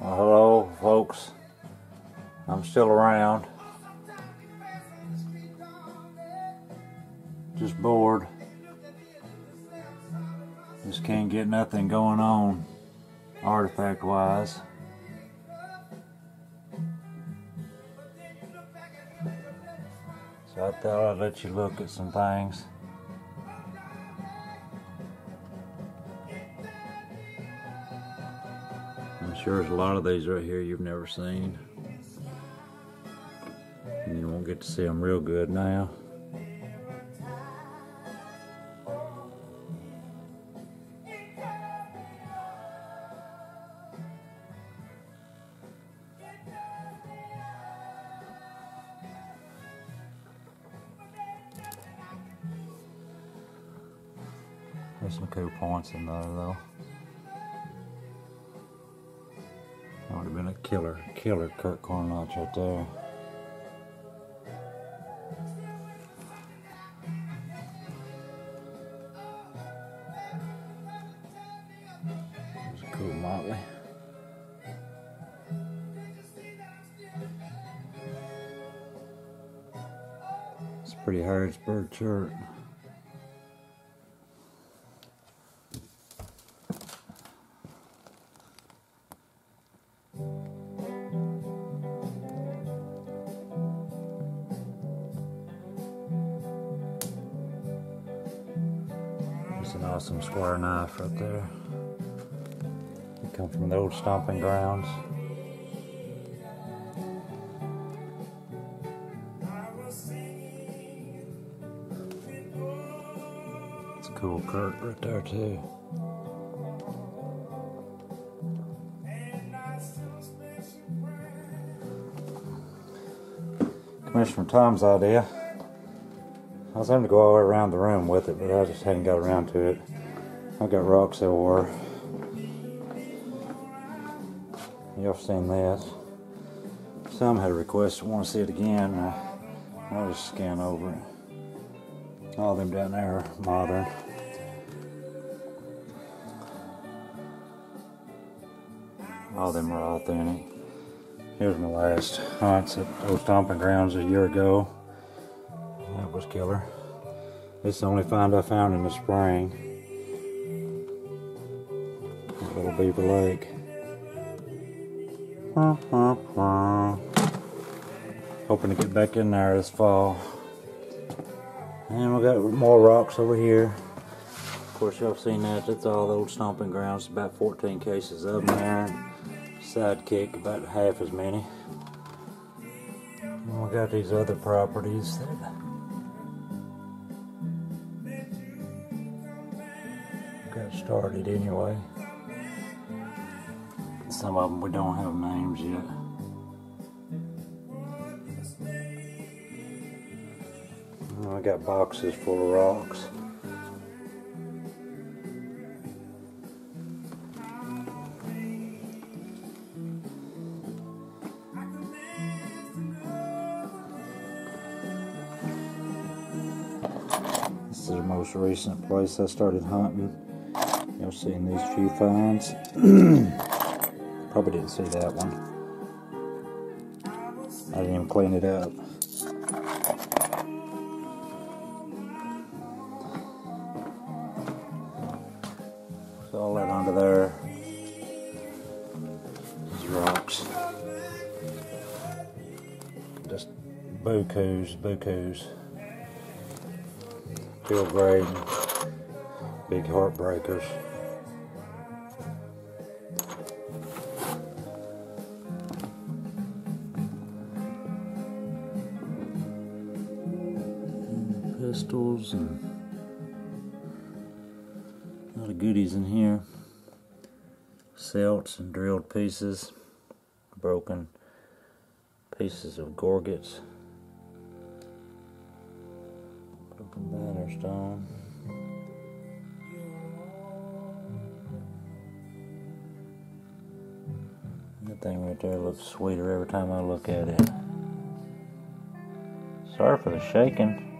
Well, hello, folks. I'm still around. Just bored. Just can't get nothing going on artifact wise. So I thought I'd let you look at some things. I'm sure there's a lot of these right here you've never seen. And you won't get to see them real good now. There's some cool points in there though. Killer, killer Kirk Corn notch right there. Cool motley. It's pretty Harrisburg shirt. It's an awesome square knife right there. It come from the old stomping grounds. It's a cool Kirk right there too. Commissioner from Tom's idea. I was having to go all the way around the room with it, but I just hadn't got around to it. I've got rocks that everywhere. Y'all seen this? Some had a request to want to see it again. I, I'll just scan over it. All them down there are modern. All them are authentic. Here's my last hunts at those stomping grounds a year ago. Was killer. It's the only find I found in the spring. Little Beaver Lake. Hoping to get back in there this fall. And we got more rocks over here. Of course, y'all seen that. That's all the old stomping grounds. About 14 cases of them there. Sidekick, about half as many. And we got these other properties that started anyway. Some of them we don't have names yet. I got boxes full of rocks. This is the most recent place I started hunting. Y'all seen these few finds? Probably didn't see that one. I didn't even clean it up. So all that under there is rocks. Just bukus, bukus. Feel great. Big heartbreakers. Pistols and a lot of goodies in here. Celts and drilled pieces, broken pieces of gorgets, broken banner stone. That thing right there looks sweeter every time I look at it. Sorry for the shaking.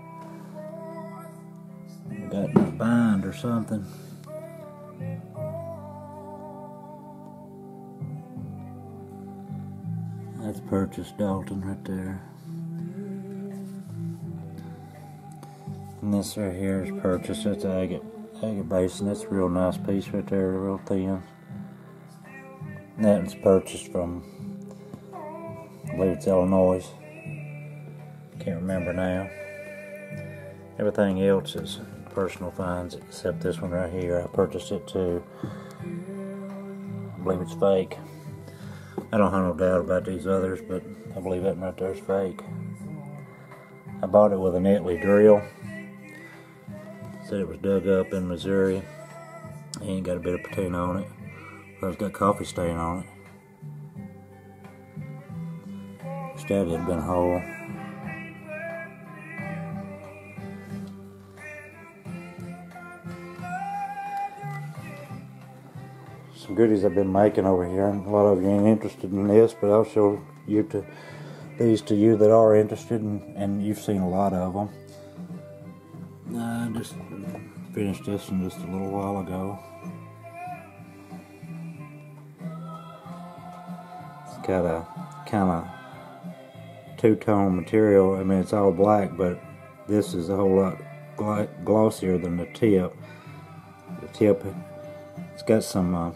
Something. That's purchased Dalton right there. And this right here is purchased. It's agate, agate basin. That's a real nice piece right there, real thin. That was purchased from, I believe it's Illinois. Can't remember now. Everything else is personal finds except this one right here. I purchased it too. I believe it's fake. I don't have no doubt about these others, but I believe that one right there is fake. I bought it with a Netley drill. Said it was dug up in Missouri. Ain't got a bit of patina on it. But it's got coffee stain on it. Instead, it been whole. Some goodies I've been making over here. And a lot of you ain't interested in this, but I'll show you to these to you that are interested, and, and you've seen a lot of them. I just finished this one just a little while ago. It's got a kind of two-tone material. I mean, it's all black, but this is a whole lot glossier than the tip. The tip, it's got some. Uh,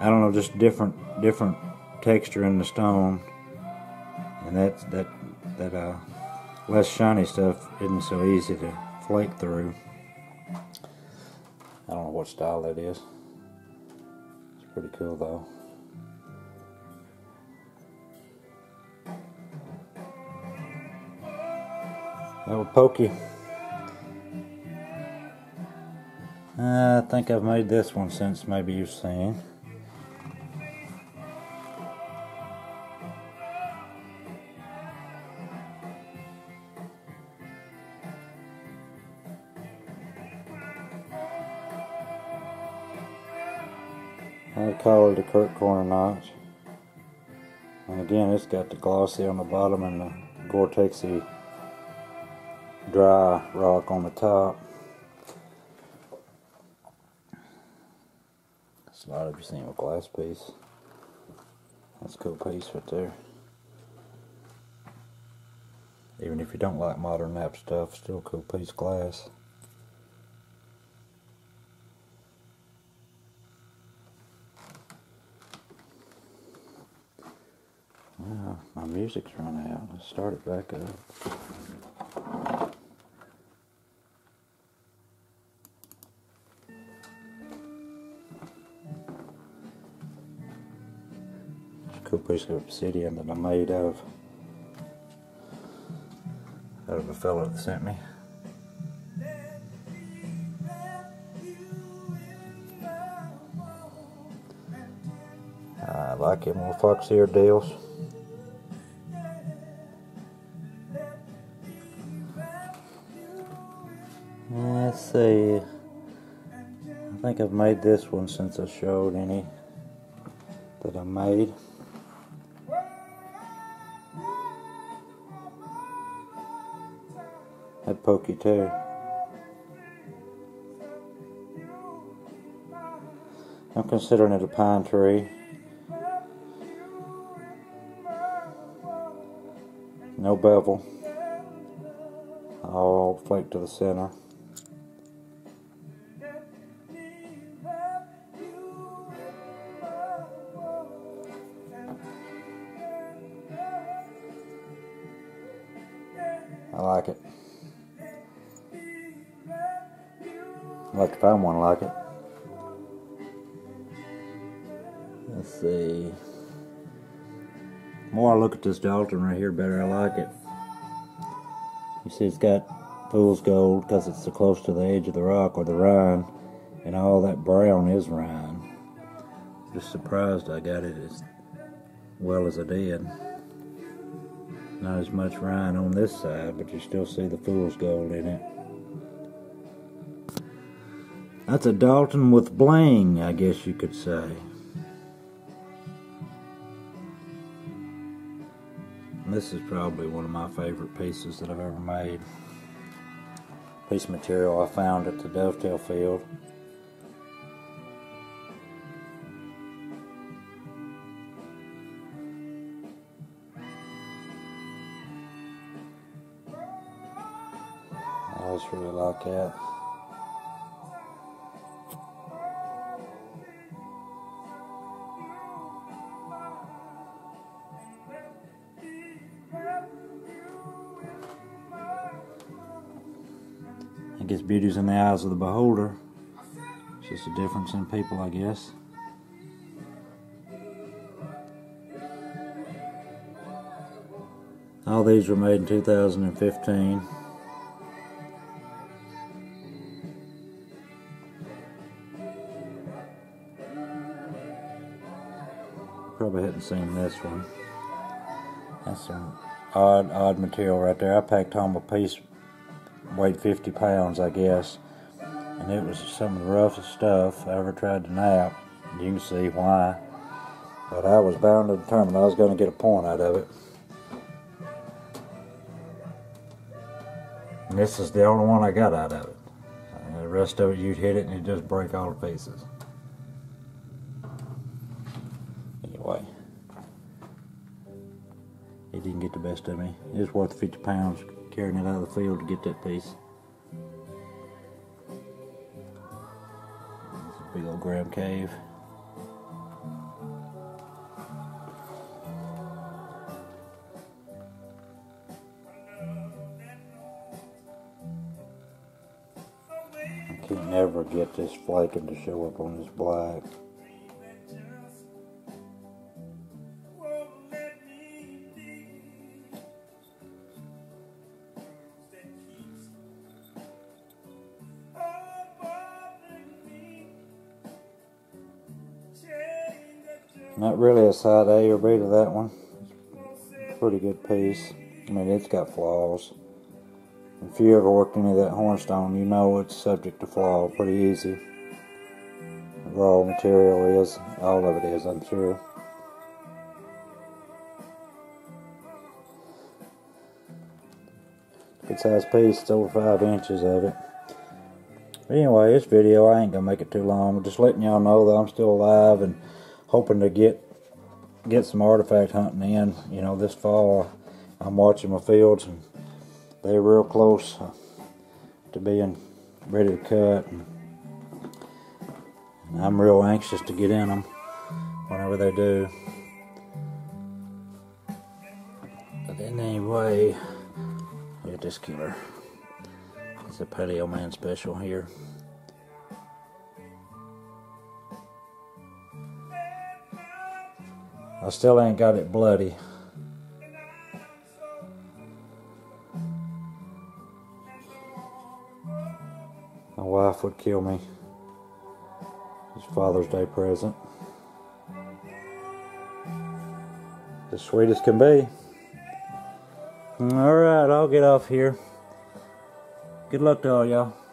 I don't know, just different different texture in the stone, and that that that uh, less shiny stuff isn't so easy to flake through. I don't know what style that is. It's pretty cool though. That would poke you. I think I've made this one since maybe you've seen. I call it a Kirk Corner notch. And again, it's got the glossy on the bottom and the Gore-Texy dry rock on the top. That's a lot of you seen a glass piece. That's a cool piece right there. Even if you don't like modern map stuff, still cool piece glass. Well, my music's run out. Let's start it back up. cool piece of obsidian that I made out of out of a fellow that sent me. I like it more fox ear deals. Let's see. I think I've made this one since I showed any that I made. That pokey too. I'm considering it a pine tree. No bevel. All flake to the center. To like it. Let's see. The more I look at this Dalton right here, better I like it. You see it's got fool's gold because it's so close to the edge of the rock or the rind, and all that brown is rind. Just surprised I got it as well as I did. Not as much rind on this side, but you still see the fool's gold in it. That's a Dalton with bling, I guess you could say. This is probably one of my favorite pieces that I've ever made. Piece of material I found at the dovetail field. I just really like that. Beauties in the eyes of the beholder. It's just a difference in people, I guess. All these were made in 2015. Probably hadn't seen this one. That's some odd, odd material right there. I packed home a piece, weighed 50 pounds, I guess. And it was some of the roughest stuff I ever tried to knap. You can see why. But I was bound to determine I was going to get a point out of it. And this is the only one I got out of it. And the rest of it, you'd hit it and it'd just break all the pieces. Anyway, it didn't get the best of me. It was worth 50 pounds carrying it out of the field to get that piece. Big old Graham cave. I can never get this flaking to show up on this black. Not really a side A or B to that one. Pretty good piece. I mean, it's got flaws. If you ever worked any of that hornstone, you know it's subject to flaw pretty easy. The raw material is, all of it is, I'm sure. Good size piece, it's over five inches of it. But anyway, this video, I ain't gonna make it too long. Just letting y'all know that I'm still alive and hoping to get get some artifact hunting in. You know, this fall, I'm watching my fields and they're real close uh, to being ready to cut. And I'm real anxious to get in them whenever they do. But anyway, look at this killer. It's a Paleo Man special here. I still ain't got it bloody. My wife would kill me. It's Father's Day present. As sweet as can be. Alright, I'll get off here. Good luck to all y'all.